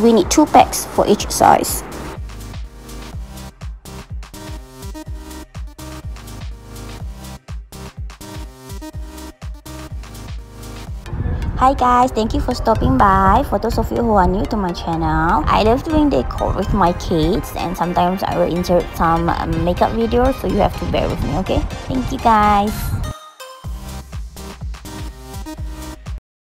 we need two packs for each size Hi guys, thank you for stopping by. For those of you who are new to my channel, I love doing decor with my kids and sometimes I will insert some um, makeup videos so you have to bear with me, okay? Thank you guys.